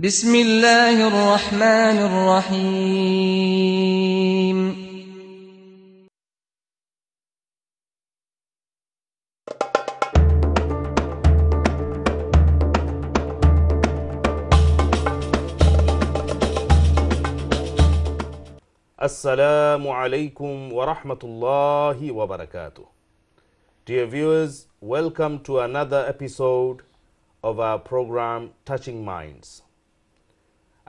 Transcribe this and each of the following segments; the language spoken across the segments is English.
بسم الله الرحمن الرحيم alaikum wa rahmatullahi wa barakatuh. Dear viewers, welcome to another episode of our program Touching Minds.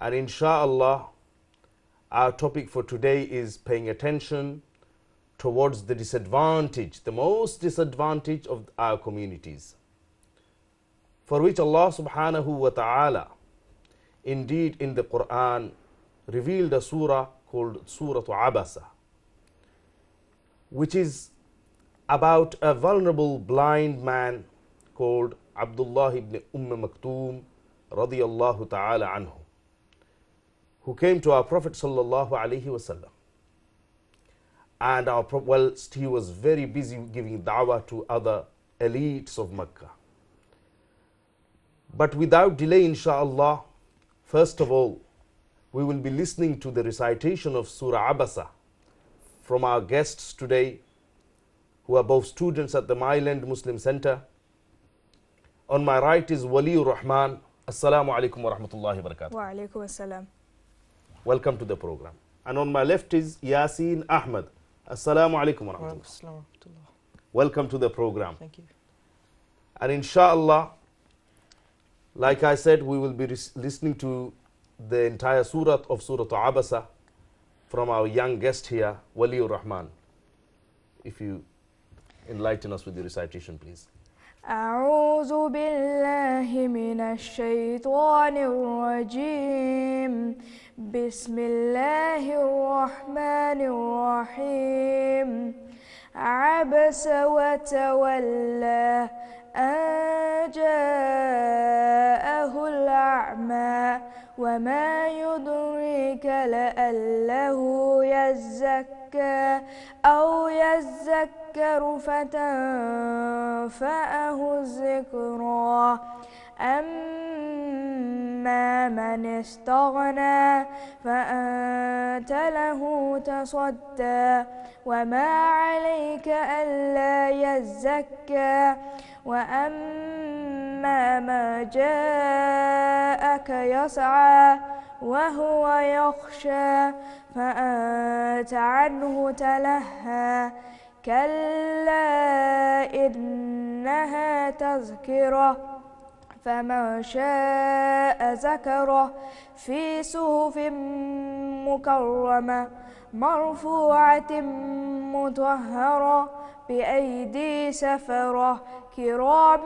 And inshallah, our topic for today is paying attention towards the disadvantage, the most disadvantaged of our communities, for which Allah subhanahu wa ta'ala indeed in the Quran revealed a surah called Surah Abasa, which is about a vulnerable blind man called Abdullah ibn Umm Maktoum radiyallahu ta'ala anhu, who came to our Prophet sallallahu alaihi wasallam. And our whilst he was very busy giving da'wah to other elites of Mecca. But without delay, insha'Allah, first of all, we will be listening to the recitation of Surah Abasa from our guests today, who are both students at the Myland Muslim Center. On my right is Waliur Rahman. Assalamu alaikum wa rahmatullahi wa barakatuh. Wa alaikum assalam. Welcome to the program. And on my left is Yasin Ahmed. Assalamu alaikum wa rahmatullah. Warahmatullah. Welcome to the program. Thank you. And inshallah, like I said, we will be listening to the entire surah of Surah Abasa from our young guest here, Waliur Rahman. If you enlighten us with the recitation, please. أعوذ بالله من الشيطان الرجيم. بسم الله الرحمن الرحيم. عبس وتولى أن جاءه الأعمى وما يدريك لعله يزكى أو يذكر فتنفعه الذكرى. أما من استغنى فأنت له تصدى. وما عليك ألا يزكى. وأما ما جاءك يسعى وهو يخشى. فأنت عنه تلهى. كلا إنها تذكرة فمن شاء ذكره في صحف مكرمة مرفوعة مطهرة بأيدي سفرة كرام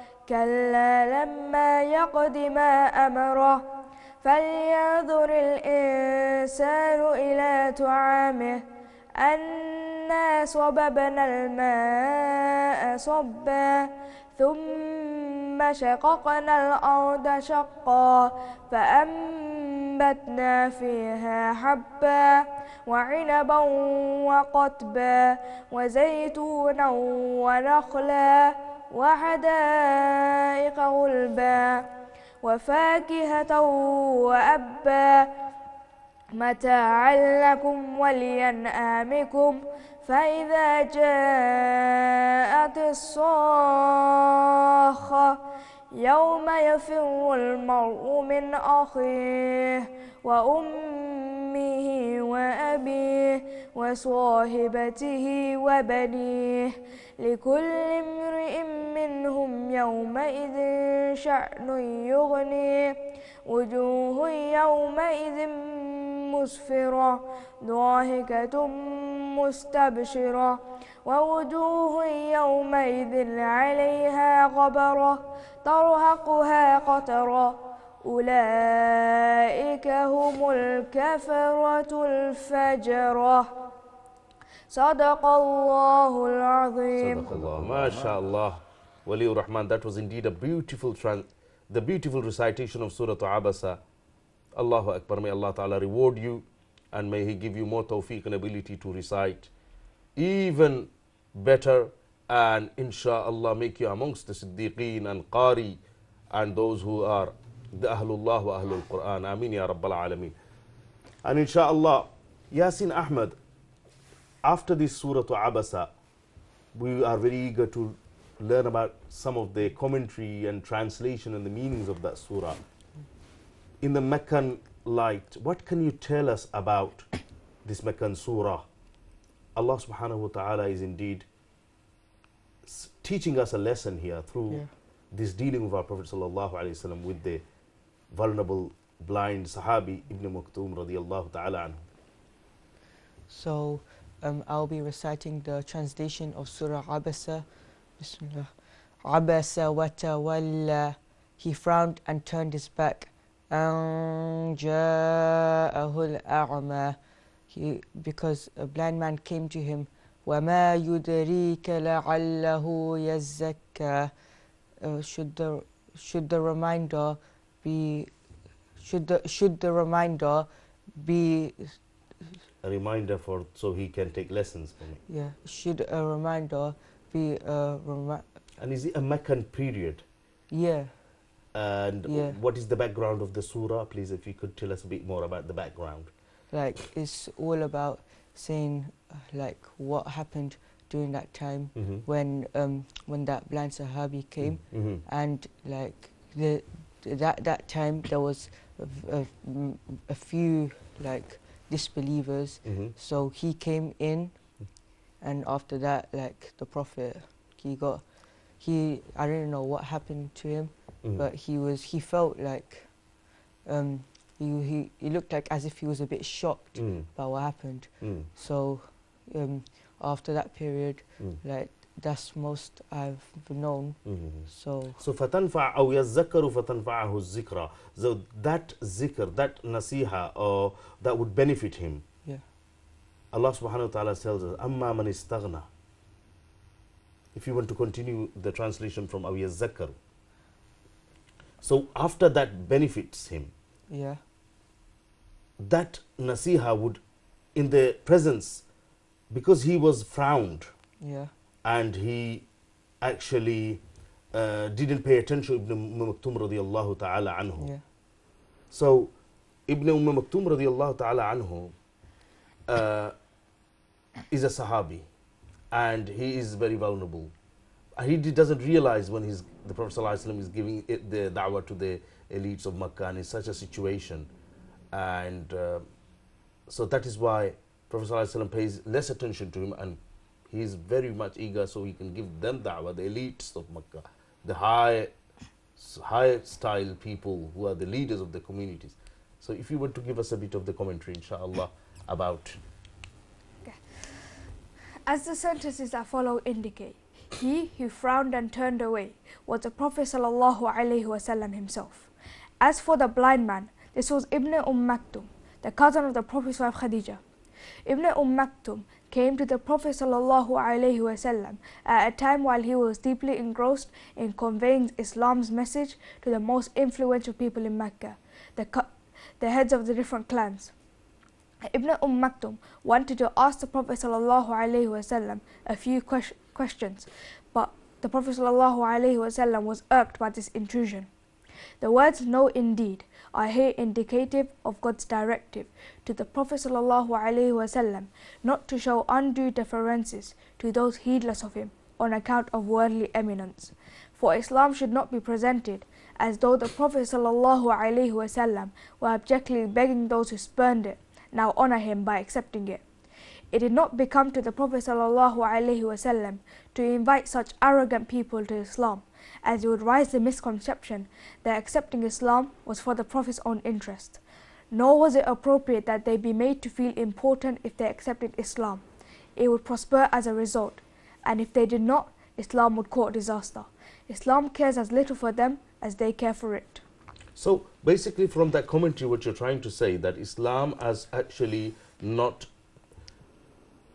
كلا لما يقض ما أمره. فلينظر الإنسان إلى طعامه. أنا صببنا الماء صبا. ثم شققنا الأرض شقا. فأنبتنا فيها حبا وعنبا وقتبا وزيتونا ونخلا. وحدائق غلبا وفاكهة وأبا. متاعا لكم ولينعامكم فإذا جاءت الصاخة يوم يفر المرء من أخيه وأمه وصاحبته وبنيه لكل امرئ منهم يومئذ شأن يغنيه وجوه يومئذ مسفرة ضاحكة مستبشرة ووجوه يومئذ عليها غبرة ترهقها قترة أولئك هم الكفرة الفجرة صدق الله العظيم Sadaqallah. MashaAllah. Waliur Rahman, that was indeed a beautiful the beautiful recitation of Surah Abasa. Allahu Akbar. May Allah Ta'ala reward you and may He give you more tawfiq and ability to recite even better and inshallah make you amongst the Siddiqeen and Qari and those who are the Ahlullah wa Ahlul Quran. Ameen ya Rabbal Alameen. And inshallah, Yasin Ahmad, after this Surah to Abasa, we are very eager to learn about some of the commentary and translation and the meanings of that surah. In the Meccan light, what can you tell us about this Meccan surah? Allah subhanahu wa ta'ala is indeed teaching us a lesson here through Yeah. this dealing of our Prophet sallallahu alaihi wasallam with the vulnerable blind Sahabi Ibn Maktoum radiallahu ta'ala anhu. So um, I'll be reciting the translation of Surah Abasa. Bismillah. Abasa wa tawalla. He frowned and turned his back. أن جاءه الأعمى. He, because a blind man came to him. وما يدريك لعله يزكى. Uh, should the should the reminder be should the should the reminder be A reminder for so he can take lessons from it. Yeah, should a reminder be a reminder? And is it a Meccan period? yeah, And Yeah. what is the background of the surah? Please, if you could tell us a bit more about the background. like it's all about saying like what happened during that time Mm-hmm. when um when that blind Sahabi came Mm-hmm. and like the that that time there was a few like disbelievers. Mm-hmm. so he came in and after that like the prophet he got he I don't know what happened to him Mm-hmm. but he was he felt like um he he, he looked like as if he was a bit shocked Mm, by what happened. Mm, so um after that period mm, like that's most I've known mm. so So فتنفع أو يذكر فتنفعه الذكرى. So that zikr, that nasiha, or that would benefit him. yeah Allah subhanahu wa ta'ala tells us, أما من استغنى. If you want to continue the translation from أو يذكر. So after that benefits him, yeah that nasiha would, in the presence, because he was frowned yeah and he actually uh, didn't pay attention to Ibn Umm Maktoum radiallahu ta'ala anhu. yeah So, Ibn Umm Maktoum radiallahu ta'ala anhu uh, is a Sahabi and he is very vulnerable. He doesn't realize when he's, the Prophet ﷺ is giving it the da'wah to the elites of Makkah and in such a situation. And uh, so that is why Prophet ﷺ pays less attention to him and he is very much eager so he can give them da'wah, the elites of Makkah, the high, high style people who are the leaders of the communities. So if you were to give us a bit of the commentary, inshallah, about As the sentences that follow indicate, he who frowned and turned away was the Prophet wasallam himself. As for the blind man, this was Ibn Umm Maktum, the cousin of the Prophet's wife Khadija. Ibn Umm Maktum came to the Prophet wasallam at a time while he was deeply engrossed in conveying Islam's message to the most influential people in Mecca, the, the heads of the different clans. Ibn Umm Maktum wanted to ask the Prophet wasallam a few ques- questions, but the Prophet wasallam was irked by this intrusion. The words "No, indeed" are here indicative of God's directive to the Prophet wasallam not to show undue deferences to those heedless of him on account of worldly eminence. For Islam should not be presented as though the Prophet wasallam were abjectly begging those who spurned it now honor him by accepting it. It did not become to the Prophet wasallam to invite such arrogant people to Islam, as it would rise the misconception that accepting Islam was for the Prophet's own interest. Nor was it appropriate that they be made to feel important if they accepted Islam. It would prosper as a result, and if they did not, Islam would court disaster. Islam cares as little for them as they care for it. So basically, from that commentary, what you're trying to say that Islam is actually not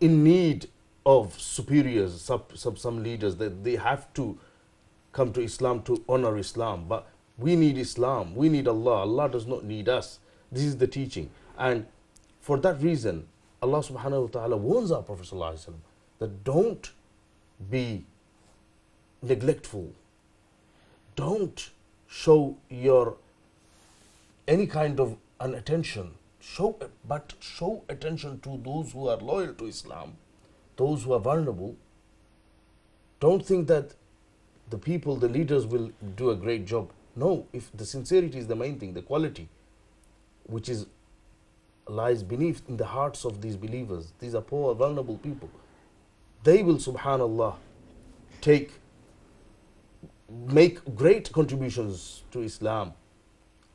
in need of superiors, sub, sub, some leaders that they have to come to Islam to honor Islam. But we need Islam. We need Allah. Allah does not need us. This is the teaching. And for that reason, Allah subhanahu wa ta'ala warns our Prophet that don't be neglectful. Don't show your any kind of unattention. Show, but show attention to those who are loyal to Islam, those who are vulnerable. Don't think that the people, the leaders will do a great job. No, if the sincerity is the main thing, the quality, which is lies beneath in the hearts of these believers. These are poor, vulnerable people. They will, subhanallah, take, make great contributions to Islam.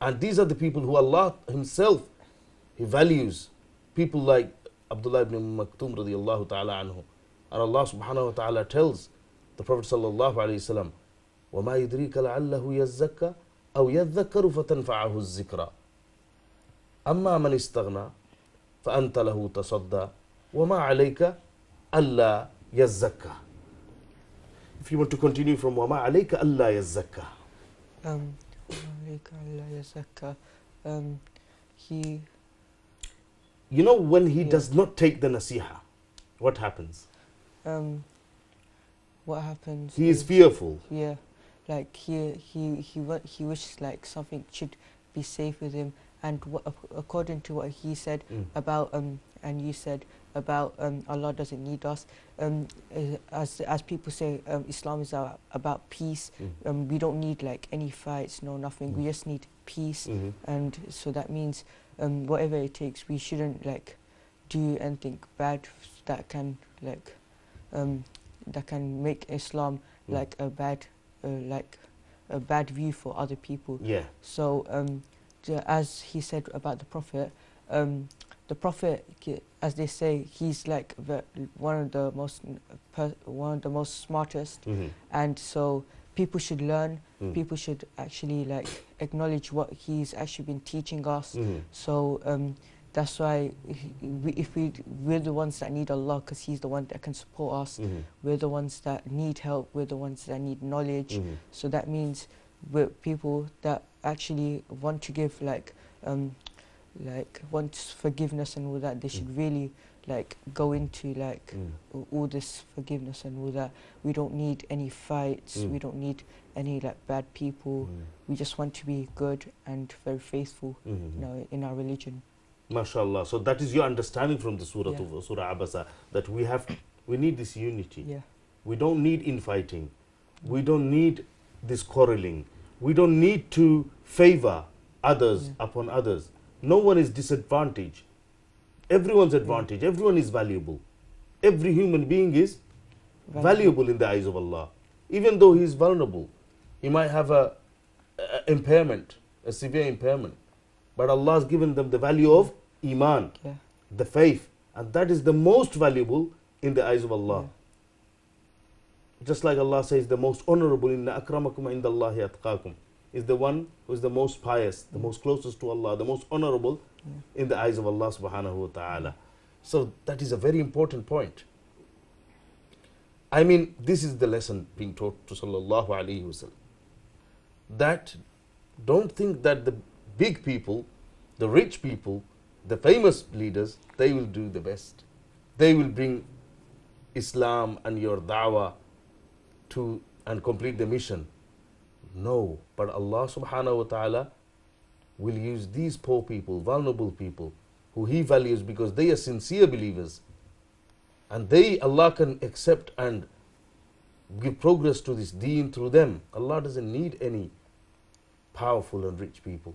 And these are the people who Allah Himself He values. People like Abdullah ibn Maktum radiallahu ta'ala anhu. And Allah subhanahu wa ta'ala tells the Prophet sallallahu alayhi wasallam, وَمَا يُدْرِيكَ لَعَلَّهُ يَزَّكَّى أَوْ يَذَّكَّرُ فَتَنْفَعَهُ الذِّكْرَى أما من استغنى فأنت له تصدى وما عليك ألا يزكى If you want to continue from وما عليك ألا يزكى Um, عليك ألا يزكى. um, he You know when he Yeah. does not take the nasiha what happens? um, what happens? He is fearful. Yeah, like he he he he wishes like something should be safe with him, and what, according to what he said Mm. about um and you said about um Allah doesn't need us. Um, uh, as as people say, um, Islam is a, about peace. Mm. Um, we don't need like any fights, no nothing. We Mm. just need peace, Mhm. and so that means um whatever it takes, we shouldn't like do anything bad that can like um that can make Islam Mm. like a bad uh, like a bad view for other people. Yeah. So um, as he said about the Prophet, um, the Prophet, as they say, he's like the, one of the most one of the most smartest, Mhm. and so people should learn. Mm. People should actually like acknowledge what he's actually been teaching us. Mhm. So um, that's why we, if we we're the ones that need Allah, because He's the one that can support us. Mhm. We're the ones that need help. We're the ones that need knowledge. Mhm. So that means we're people that actually want to give like um like want forgiveness and all that. They should Mm. really like go into like Mm. all this forgiveness and all that. We don't need any fights. Mm. We don't need any like bad people. Mhm. We just want to be good and very faithful, Mhm. you know, in our religion. MashaAllah. So that is your understanding from the Surah Yeah. of Surah Abasa that we have we need this unity. Yeah. We don't need infighting. We don't need this quarreling. We don't need to favor others Yeah. upon others. No one is disadvantaged. Everyone's advantage. Everyone is valuable. Every human being is valuable in the eyes of Allah. Even though he is vulnerable, he might have a, a impairment, a severe impairment. But Allah has given them the value of Iman, Yeah. the faith. And that is the most valuable in the eyes of Allah. Just like Allah says, the most honorable in akramakum indallahi atqakum is the one who is the most pious, the most closest to Allah, the most honorable in the eyes of Allah subhanahu wa ta'ala. So that is a very important point. I mean, this is the lesson being taught to sallallahu alaihi wasallam. That don't think that the big people, the rich people, the famous leaders, they will do the best. They will bring Islam and your da'wah to and complete the mission. No, but Allah subhanahu wa ta'ala will use these poor people, vulnerable people, who He values because they are sincere believers. And they, Allah can accept and give progress to this deen through them. Allah doesn't need any powerful and rich people.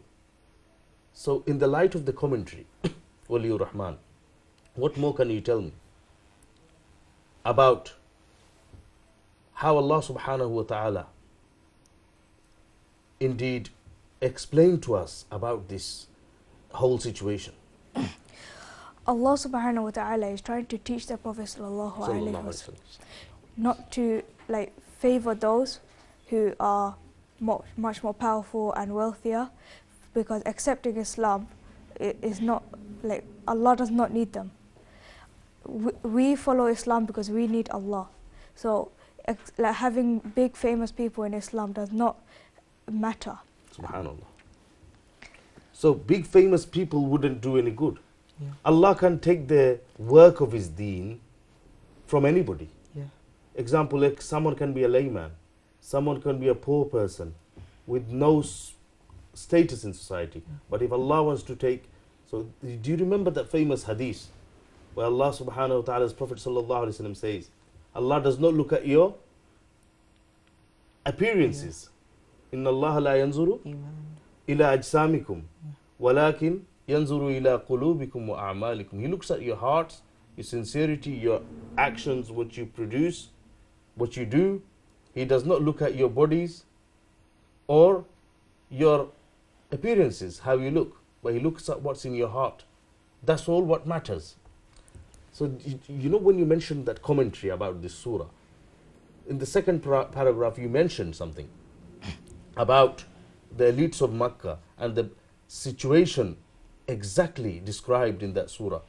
So, in the light of the commentary, Waliur Rahman, what more can you tell me about how Allah subhanahu wa ta'ala indeed explained to us about this whole situation? Allah subhanahu wa ta'ala is trying to teach the Prophet sallallahu alaihi Sallallahu wasallam wasallam. not to like favor those who are much, much more powerful and wealthier because accepting Islam is not like Allah does not need them. We, we follow Islam because we need Allah. So ex- like having big famous people in Islam does not matter. Subhanallah. So big famous people wouldn't do any good. Yeah. Allah can take the work of His deen from anybody. Yeah. Example, like someone can be a layman, someone can be a poor person with no s- status in society. But if Allah wants to take, so do you remember that famous hadith where Allah subhanahu wa ta'ala's Prophet sallallahu alaihi wasallam says, Allah does not look at your appearances. Inna Allah la yanzuru Iman. ila ajsamikum walakin yanzuru ila qulubikum wa a'malikum he looks at your hearts your sincerity your actions what you produce what you do he does not look at your bodies or your appearances how you look but he looks at what's in your heart that's all what matters so you, know when you mentioned that commentary about this surah in the second para- paragraph you mentioned something about the elites of Makkah and the situation exactly described in that surah.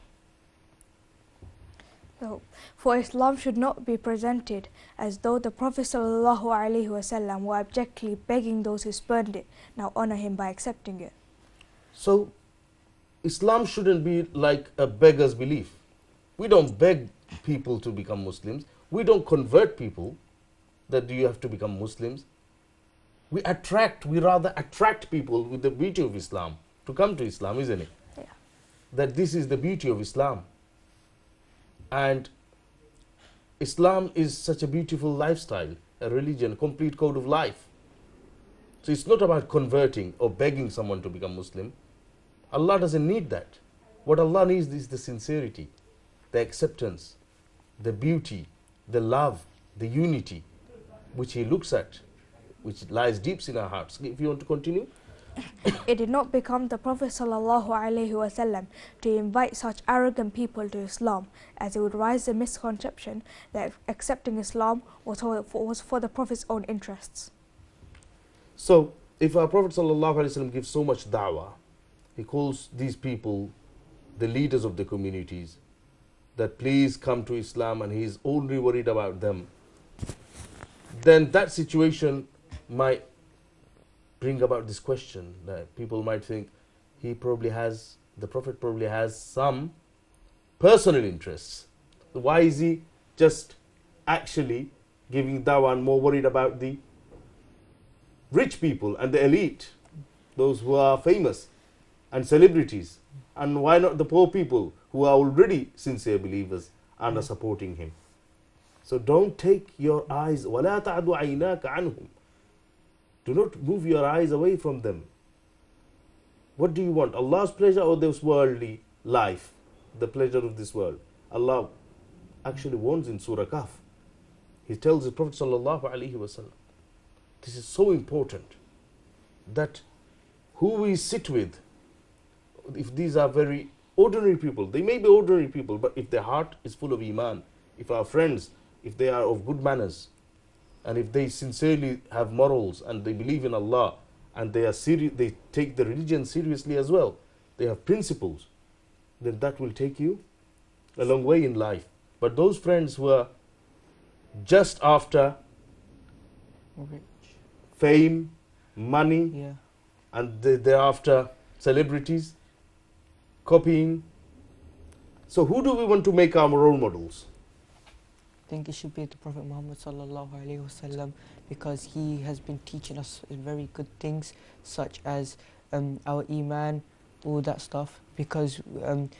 So, for Islam should not be presented as though the Prophet ﷺ were abjectly begging those who spurned it now honor him by accepting it. So, Islam shouldn't be like a beggar's belief. We don't beg people to become Muslims. We don't convert people that you have to become Muslims. We attract, we rather attract people with the beauty of Islam to come to Islam, isn't it? Yeah. That this is the beauty of Islam. And Islam is such a beautiful lifestyle, a religion, complete code of life. So it's not about converting or begging someone to become Muslim. Allah doesn't need that. What Allah needs is the sincerity, the acceptance, the beauty, the love, the unity, which He looks at, which lies deep in our hearts. If you want to continue. It did not become the Prophet ﷺ to invite such arrogant people to Islam, as it would raise the misconception that accepting Islam was for, the Prophet's own interests. So, if our Prophet ﷺ gives so much da'wah, he calls these people the leaders of the communities that please come to Islam and he is only worried about them, then that situation might bring about this question that people might think he probably has, the Prophet probably has some personal interests. Why is he just actually giving dawah and more worried about the rich people and the elite, those who are famous and celebrities? And why not the poor people who are already sincere believers and are supporting him? So don't take your eyes, وَلَا تَعْدُ عَيْنَاكَ عَنْهُمْ do not move your eyes away from them. What do you want? Allah's pleasure or this worldly life? The pleasure of this world. Allah actually warns in Surah Kahf. He tells the Prophet Wasallam, this is so important that who we sit with, if these are very ordinary people, they may be ordinary people, but if their heart is full of Iman, if our friends, if they are of good manners, and if they sincerely have morals and they believe in Allah and they are seri- they take the religion seriously as well, they have principles, then that will take you a long way in life. But those friends who are just after Rich. fame, money, Yeah. and they- they're after celebrities, copying. So, who do we want to make our role models? I think it should be the Prophet Muhammad sallallahu alaihi wasallam because he has been teaching us very good things such as um, our iman, all that stuff. Because um,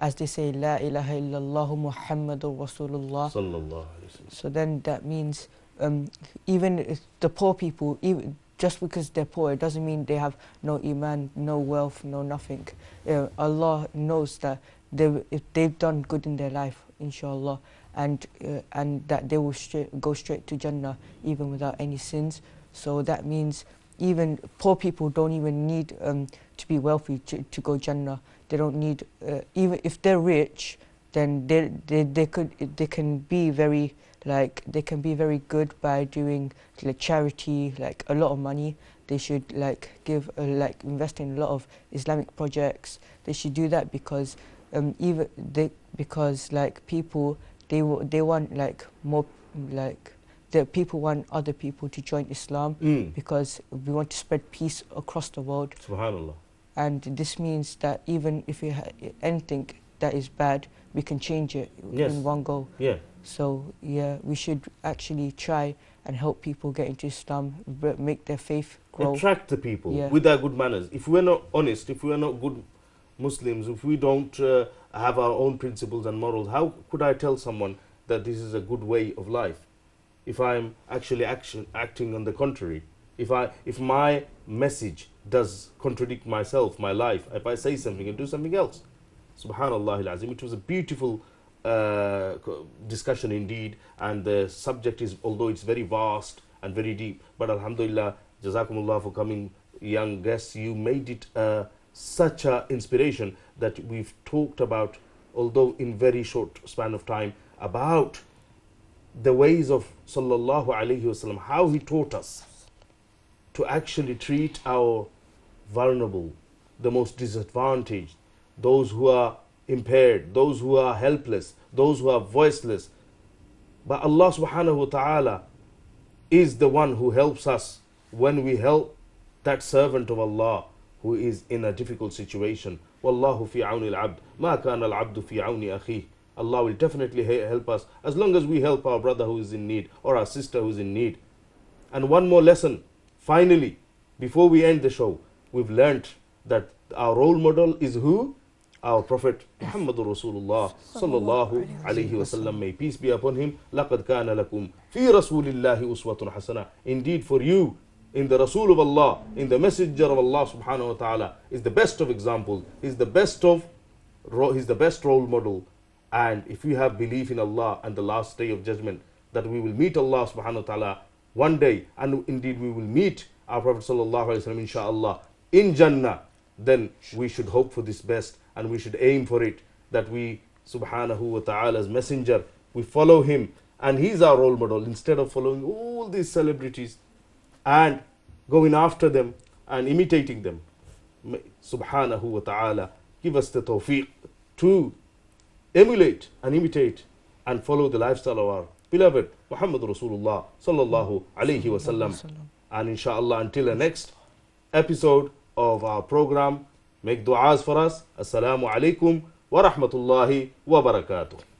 as they say, La ilaha illallah Muhammadur Rasulullah. Sallallahu So then that means um, even the poor people, even just because they're poor, it doesn't mean they have no iman, no wealth, no nothing. Uh, Allah knows that they, if they've done good in their life, inshallah, and uh, and that they will straight, go straight to Jannah even without any sins. So that means even poor people don't even need um, to be wealthy to, to go Jannah. They don't need uh, even if they're rich, then they, they they could they can be very like they can be very good by doing like charity, like a lot of money. They should like give uh, like invest in a lot of Islamic projects. They should do that because um, even they because like people they w- they want like more like the people want other people to join Islam Mm. because we want to spread peace across the world Subhanallah. and this means that even if ha- anything that is bad we can change it Yes. in one go Yeah. so yeah we should actually try and help people get into Islam b- make their faith grow attract the people Yeah. with our good manners. If we're not honest, if we're not good Muslims, if we don't uh, have our own principles and morals, how could I tell someone that this is a good way of life? If I'm actually action, acting on the contrary, if I if my message does contradict myself, my life, if I say something and do something else, Subhanallah al-Azim, it was a beautiful uh, discussion indeed, and the subject is, although it's very vast and very deep, but Alhamdulillah, Jazakumullah for coming, young guests, you made it uh, such a inspiration that we've talked about, although in very short span of time, about the ways of Sallallahu Alaihi Wasallam, how he taught us to actually treat our vulnerable, the most disadvantaged, those who are impaired, those who are helpless, those who are voiceless. But Allah subhanahu wa ta'ala is the one who helps us when we help that servant of Allah who is in a difficult situation. Wallahu fi awni al-abd. Ma kana al-abdu fi awni akhi. Allah will definitely he- help us as long as we help our brother who is in need or our sister who is in need. And one more lesson, finally, before we end the show, we've learnt that our role model is who? Our Prophet Muhammad Rasulullah sallallahu alayhi wasallam. May peace be upon him. لَقَدْ كَانَ لَكُمْ فِي رَسُولِ اللَّهِ أُسْوَةٌ حَسَنَةٌ Indeed, for you, in the Rasul of Allah, in the Messenger of Allah subhanahu wa ta'ala, is the best of examples, is the best of, he's the best role model. And if we have belief in Allah and the last day of judgment, that we will meet Allah subhanahu wa ta'ala one day, and indeed we will meet our Prophet sallallahu alaihi wasallam inshallah in Jannah, then we should hope for this best and we should aim for it that we subhanahu wa ta'ala's messenger, we follow him. And he's our role model. Instead of following all these celebrities and going after them and imitating them. Subhanahu wa ta'ala give us the tawfiq to emulate and imitate and follow the lifestyle of our beloved Muhammad Rasulullah sallallahu alayhi wasallam. And inshallah, until the next episode of our program, make du'as for us. Assalamu alaikum wa rahmatullahi wa barakatuh.